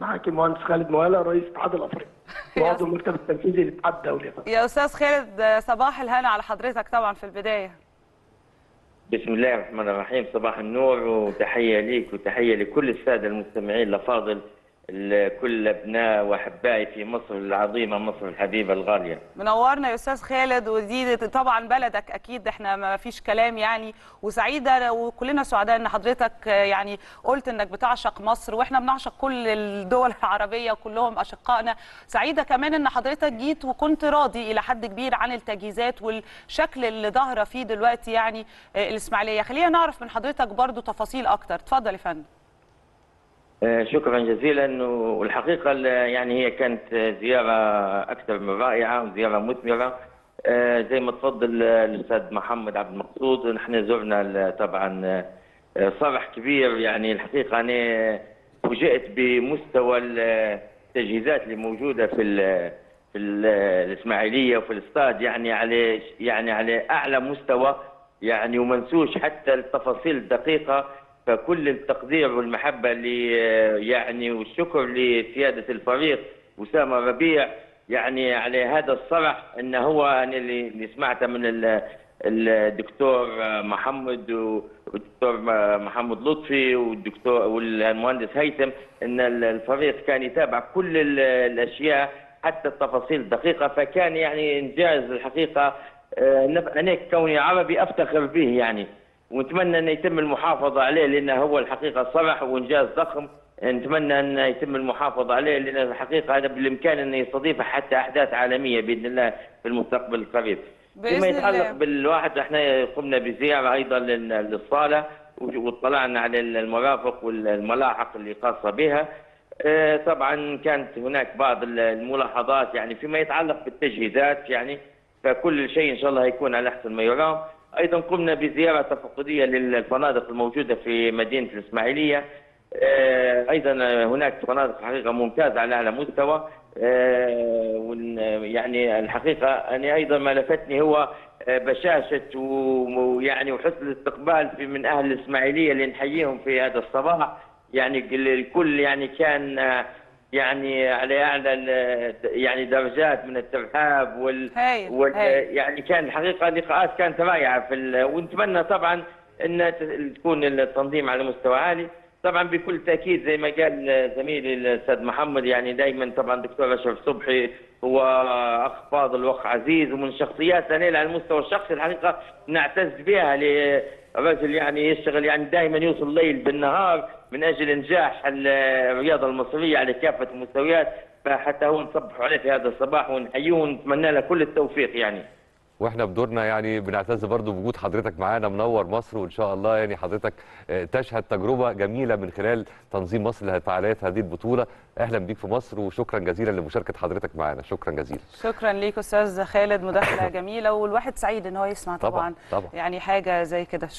معاكي المهندس خالد موالى رئيس الاتحاد الافريقي وعضو المكتب التنفيذي للاتحاد الدولي. يا أستاذ خالد صباح الهنا على حضرتك طبعا في البداية. بسم الله الرحمن الرحيم. صباح النور وتحية ليك وتحية لكل السادة المستمعين. الأفاضل كل أبناء وأحبائي في مصر العظيمة مصر الحبيبة الغالية. منورنا يا أستاذ خالد ودي طبعا بلدك أكيد إحنا ما فيش كلام يعني. وسعيدة وكلنا سعداء إن حضرتك يعني قلت إنك بتعشق مصر وإحنا بنعشق كل الدول العربية وكلهم أشقائنا. سعيدة كمان إن حضرتك جيت وكنت راضي إلى حد كبير عن التجهيزات والشكل اللي ظاهرة فيه دلوقتي يعني الإسماعيلية. خلينا نعرف من حضرتك برضو تفاصيل أكتر. اتفضل يا فندم. آه، شكرا جزيلا. والحقيقة ال- يعني هي كانت زيارة أكثر من رائعة وزيارة مثمرة. آه، زي ما تفضل آه، الأستاذ محمد عبد المقصود نحن زرنا طبعا آه، صرح كبير. يعني الحقيقة أنا فوجئت بمستوى التجهيزات اللي موجودة في في ال- الإسماعيلية وفي الاستاد. يعني على يعني على أعلى مستوى يعني ومنسوش حتى التفاصيل الدقيقة. فكل التقدير والمحبة اللي يعني والشكر لسيادة الفريق أسامة ربيع يعني على هذا الصرح أنه هو أنا اللي سمعته من ال- الدكتور محمد والدكتور محمد لطفي والدكتور والمهندس هيثم إن الفريق كان يتابع كل ال- الأشياء حتى التفاصيل الدقيقة فكان يعني إنجاز الحقيقة. آه، أنا كوني عربي أفتخر به يعني. ونتمنى أن يتم المحافظة عليه لأنه هو الحقيقة صرح وإنجاز ضخم نتمنى أن يتم المحافظة عليه لأن الحقيقة هذا بالإمكان انه يستضيف حتى أحداث عالمية بإذن الله في المستقبل القريب. بإذن فيما يتعلق الله. بالواحد إحنا قمنا بزيارة أيضا لل- للصالة واطلعنا على المرافق والملاحق اللي خاصة بها. آه، طبعا كانت هناك بعض الملاحظات يعني فيما يتعلق بالتجهيزات يعني فكل شيء إن شاء الله هيكون على احسن ما يرام. أيضا قمنا بزيارة تفقديه للفنادق الموجودة في مدينة الإسماعيلية. آه، أيضا هناك فنادق حقيقة ممتازة على أعلى مستوى آه، يعني الحقيقة أنا أيضا ما لفتني هو آه، بشاشة ويعني وحسن الاستقبال في من أهل الإسماعيلية اللي نحييهم في هذا الصباح يعني ال- الكل يعني كان يعني على أعلى يعني درجات من الترحاب وال هايل، وال هايل. يعني كان الحقيقة لقاءات كانت رائعة في ال... ونتمنى طبعا إن تكون التنظيم على مستوى عالي طبعا بكل تأكيد زي ما قال زميلي الأستاذ محمد يعني دائما طبعا دكتور أشرف صبحي هو اخ فاضل وأخ عزيز ومن شخصيات أنا على المستوى الشخصي الحقيقة نعتز بها لرجل يعني يشتغل يعني دائما يوصل الليل بالنهار من أجل إنجاح ال- الرياضة المصرية على كافة المستويات فحتى هو نصبح عليه في هذا الصباح ونحييه ونتمنى له كل التوفيق يعني. وإحنا بدورنا يعني بنعتز برضو بوجود حضرتك معانا منور مصر وإن شاء الله يعني حضرتك آه، تشهد تجربة جميلة من خلال تنظيم مصر لفعاليات هذه البطولة. أهلا بيك في مصر وشكرا جزيلا لمشاركة حضرتك معانا. شكرا جزيلا. شكرا ليك أستاذ خالد مداخلة جميلة والواحد سعيد إن هو يسمع طبعاً، طبعا, طبعاً. يعني حاجة زي كده. شكرا.